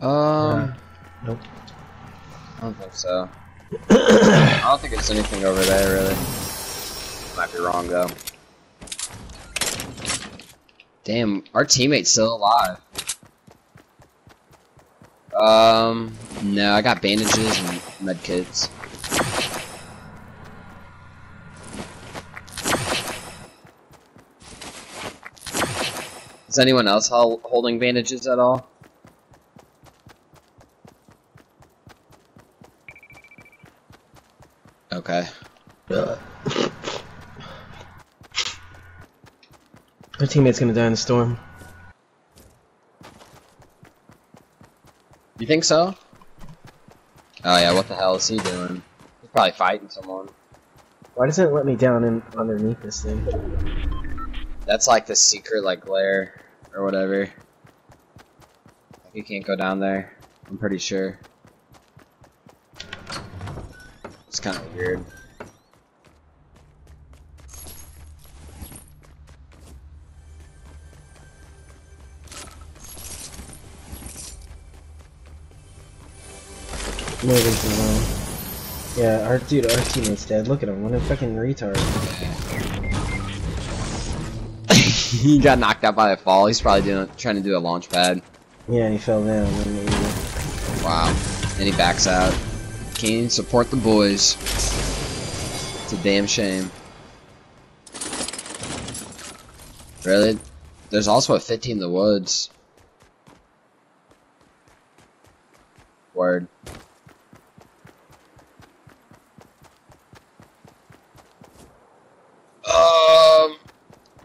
Um, Nope. I don't think so. I don't think it's anything over there, really. Might be wrong, though. Damn, our teammate's still alive. Um, no, I got bandages and med kits. Is anyone else holding bandages at all? Okay. Our teammate's gonna die in the storm. You think so? Oh yeah, what the hell is he doing? He's probably fighting someone. Why doesn't it let me down in underneath this thing? That's like the secret like lair or whatever. Like you can't go down there. I'm pretty sure. It's kind of weird. Moving's alone. Yeah, our dude, our teammate's dead. Look at him, what a fucking retard. he got knocked out by a fall. He's probably doing trying to do a launch pad. Yeah, and he fell down. He, Wow. And he backs out. Keen, support the boys. It's a damn shame. Really? There's also a 50 in the woods. Word.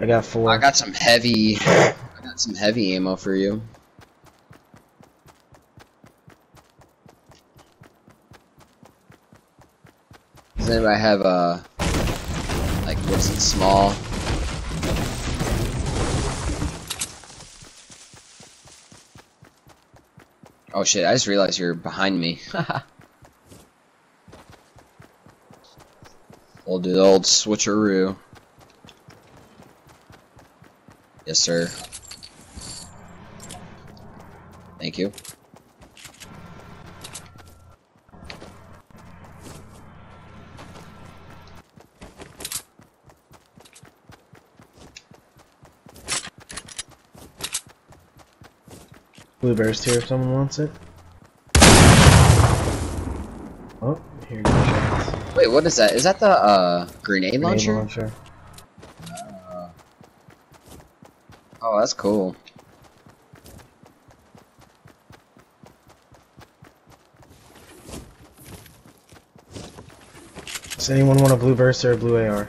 I got four. I got some heavy. I got some heavy ammo for you. Does anybody have a like what's it small? Oh shit! I just realized you're behind me. we'll do the old switcheroo. Yes, sir. Thank you. Blue burst here if someone wants it. Oh, here you go. Wait, what is that? Is that the uh, grenade, Grenade launcher? launcher. Oh, that's cool. Does anyone want a blue burst or a blue AR?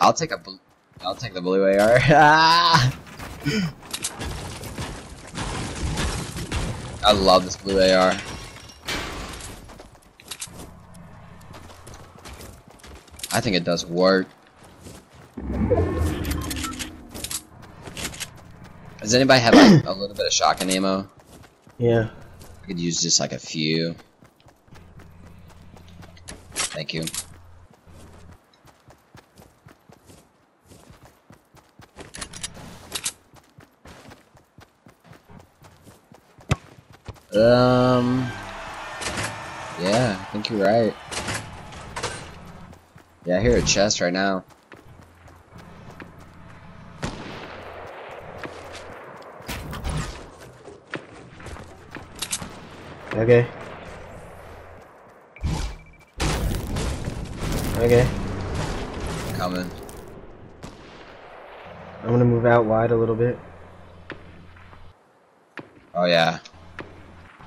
I'll take a bl I'll take the blue AR. Ah! I love this blue AR. I think it does work. Does anybody have like, a little bit of shotgun ammo? Yeah. I could use just like a few. Thank you. Um. Yeah, I think you're right. Yeah, I hear a chest right now. Okay. Okay. Coming. I'm gonna move out wide a little bit. Oh yeah.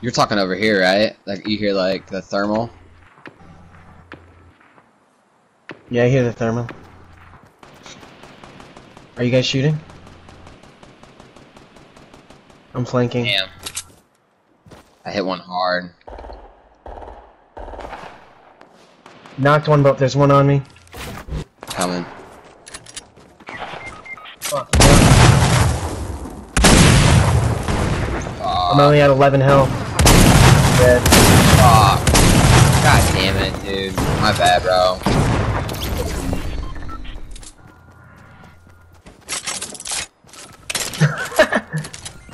You're talking over here, right? Like you hear like the thermal. Yeah, I hear the thermal. Are you guys shooting? I'm flanking. Damn. I hit one hard. Knocked one, but there's one on me. Coming. Fuck. I'm only at 11 health. Dead. fuck. God damn it, dude. My bad, bro.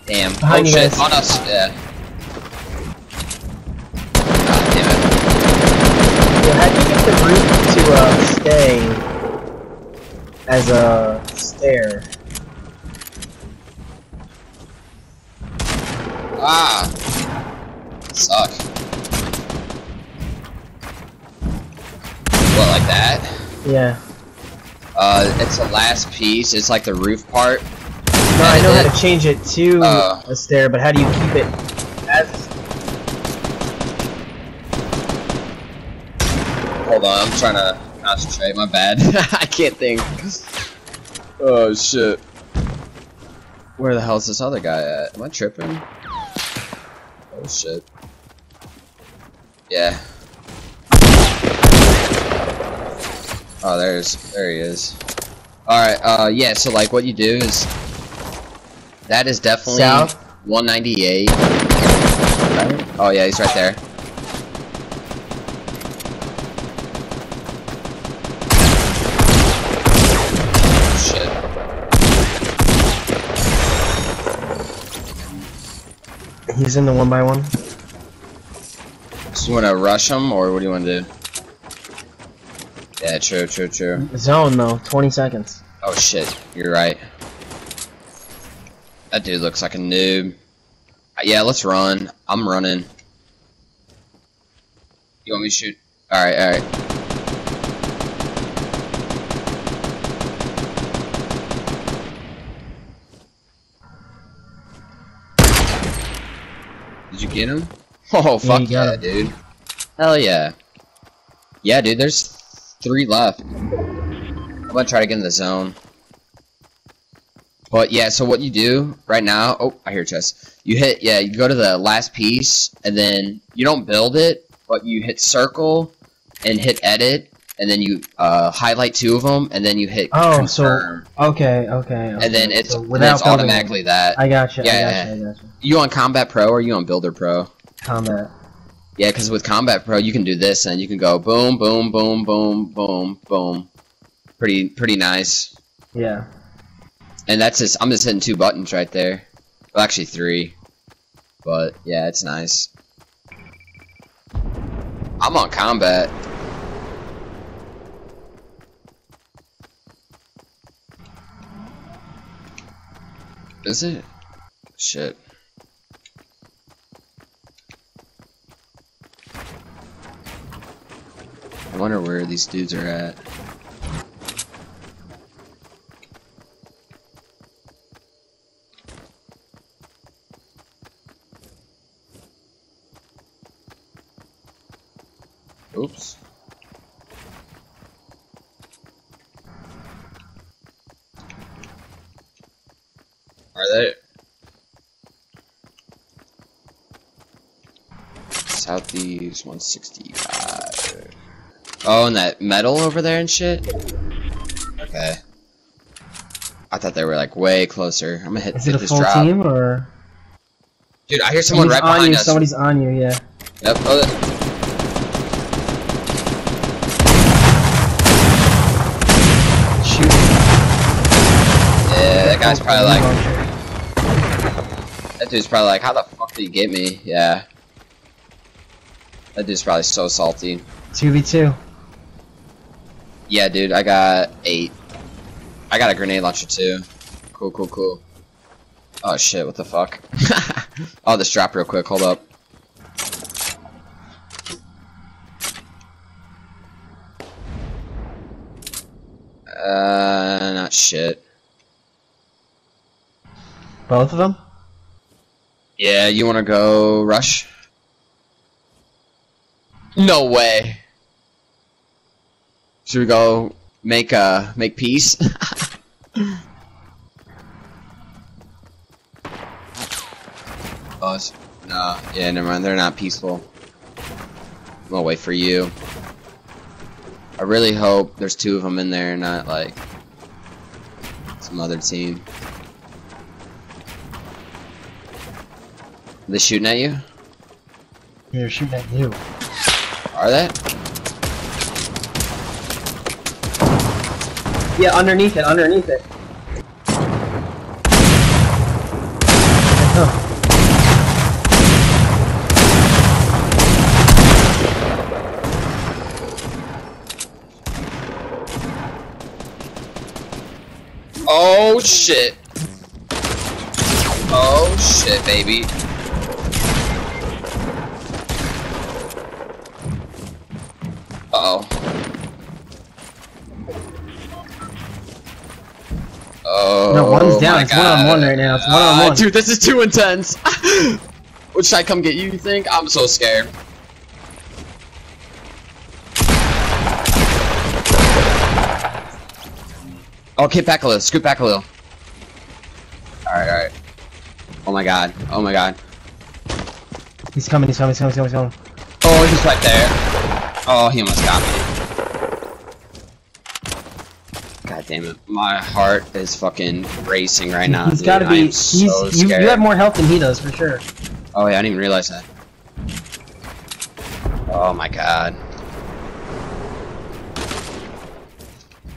Damn. Behind oh you shit, guys. on us. Yeah. Stay as a stair. Ah! Suck. What, like that? Yeah. Uh, it's the last piece. It's like the roof part. No, I know how to change it to Uh. a stair, but how do you keep it Hold on, I'm trying to concentrate. My bad. I can't think. Oh shit. Where the hell is this other guy at? Am I tripping? Oh shit. Yeah. Oh, there's there he is. All right. Uh, yeah. So like, what you do is that is definitely South? 198. Right? Oh yeah, he's right there. Shit. He's in the one by one. So you want to rush him, or what do you want to do? Yeah, true, true, true. Zone though, 20 seconds. Oh shit, you're right. That dude looks like a noob. Uh, Yeah, let's run. I'm running. You want me to shoot? Alright, alright. Did you get him? Oh, fuck yeah, him. dude. Hell yeah. Yeah, dude, there's three left. I'm gonna try to get in the zone. But yeah, so what you do right now, oh, I hear chest. You hit, yeah, you go to the last piece, and then you don't build it, but you hit circle and hit edit, and then you uh, highlight two of them, and then you hit Oh, so- confirm, Okay, okay. and then it's, So then it's automatically that. I gotcha. Yeah, I yeah, gotcha. I gotcha. You on Combat Pro or you on Builder Pro? Combat. Yeah, because with Combat Pro, you can do this, and you can go boom, boom, boom, boom, boom, boom. Pretty, pretty nice. Yeah. And that's just, I'm just hitting two buttons right there. Well, actually three. But, yeah, it's nice. I'm on combat. Is it? Shit. I wonder where these dudes are at. Oops. Are they? Southeast 165. Oh, and that metal over there and shit? Okay. I thought they were like way closer. I'm gonna hit, Is hit it a this full drop. team or? Dude, I hear someone Somebody's right on behind you. us. Somebody's on you. Yeah. Yep. Oh, Shoot. yeah, that guy's oh, probably like. That dude's probably like, how the fuck did you get me? Yeah. That dude's probably so salty. Two v two. Yeah, dude, I got eight. I got a grenade launcher too. Cool, cool, cool. Oh shit, what the fuck? oh, this drop real quick, hold up. Uh, not shit. Both of them. Yeah, you wanna go rush? No way. Should we go make uh make peace? Us? No. Yeah, never mind. They're not peaceful. I'm gonna wait for you. I really hope there's two of them in there, not like some other team. They shooting at you? They're shooting at you. Are they? Yeah, underneath it, underneath it. Oh shit. Oh shit, baby. Oh. Oh. No, one's down. It's one on one right now. It's one on Ah, one. Dude, this is too intense. Which should I come get you, you think? I'm so scared. Oh, Okay, back a little. Scoot back a little. Alright, alright. Oh my god. Oh my god. He's coming. He's coming. He's coming. He's coming. He's coming. Oh, he's right there. Oh, he almost got me. God damn it. My heart is fucking racing right now. he's dude. got to I be. He's. so you, scared. you have more health than he does for sure. Oh, yeah, I didn't even realize that. Oh my god.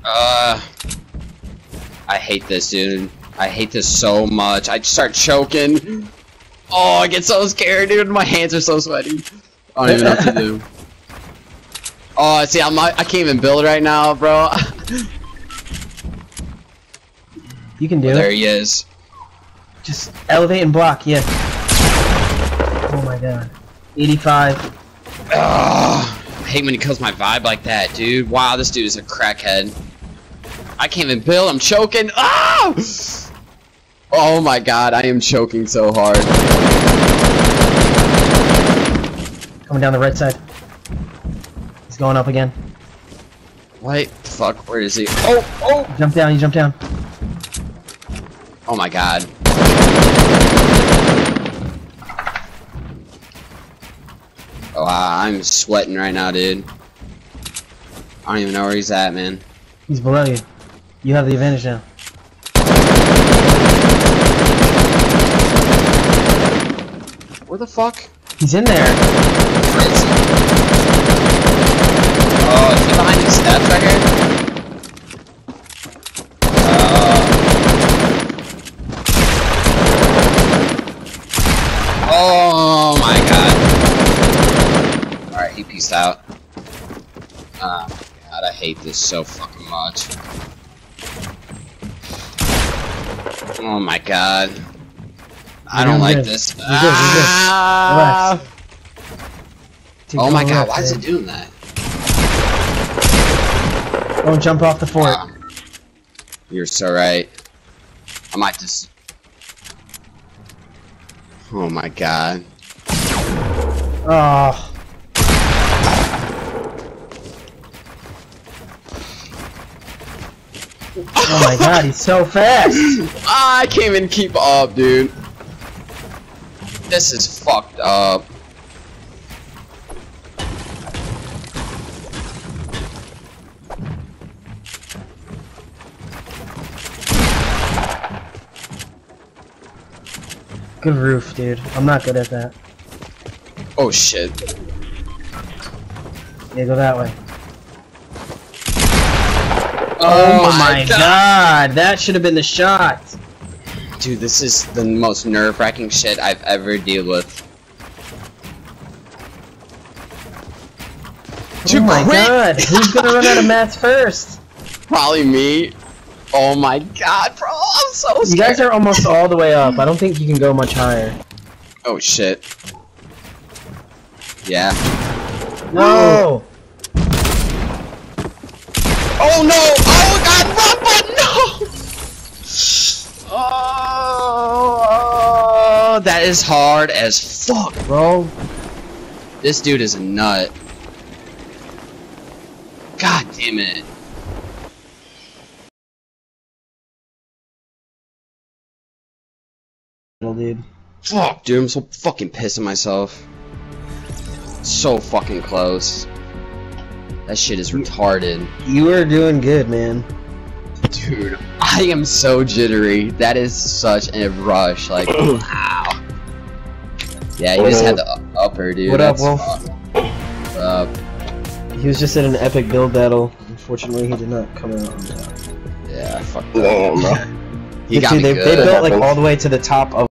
Uh. I hate this, dude. I hate this so much. I just start choking. Oh, I get so scared, dude. My hands are so sweaty. I don't even know what to do. Oh, see, I'm not, I can't even build right now, bro. You can do there it. he is. Just elevate and block. Yeah. Oh my god. 85. Ugh, I hate when he kills my vibe like that, dude. Wow, this dude is a crackhead. I can't even build. I'm choking. Ah! Oh my god, I am choking so hard. Coming down the right side. He's going up again. What? The fuck, where is he? Oh, oh! Jump down. You jump down. Oh my god. Oh, wow, I'm sweating right now, dude. I don't even know where he's at, man. He's below you. You have the advantage now. Where the fuck? He's in there. Where is he? Oh, is he behind these steps right here? Oh. Oh my god. Alright, he peaced out. Oh my god, I hate this so fucking much. Oh my god. I don't like this. You're good, you're good. Ah! Oh my god, why is it doing that? Don't jump off the fort. Wow. You're so right. I might just. Oh my god. Oh. Oh my god, he's so fast! Ah, I can't even keep up, dude. This is fucked up. Good roof, dude. I'm not good at that. Oh shit. Yeah, go that way. Oh, oh my god. That should have been the shot! Dude, this is the most nerve-wracking shit I've ever dealt with. oh my quit! god! Who's gonna run out of mats first? Probably me. Oh my god, bro, I'm so scared. You guys are almost all the way up. I don't think you can go much higher. Oh shit. Yeah. No! Oh no! Oh god, run button! No! Oh, that is hard as fuck, bro. This dude is a nut. God damn it. Dude. Fuck, dude, I'm so fucking pissing myself. So fucking close. That shit is retarded. You are doing good, man. Dude, I am so jittery. That is such a rush. Like, wow. Yeah, you just had up? the upper, dude. What up, That's Wolf? What up? He was just in an epic build battle. Unfortunately, he did not come out on top. Yeah, I fucked Damn, up. bro. He got Dude, me they, good. they built like all the way to the top of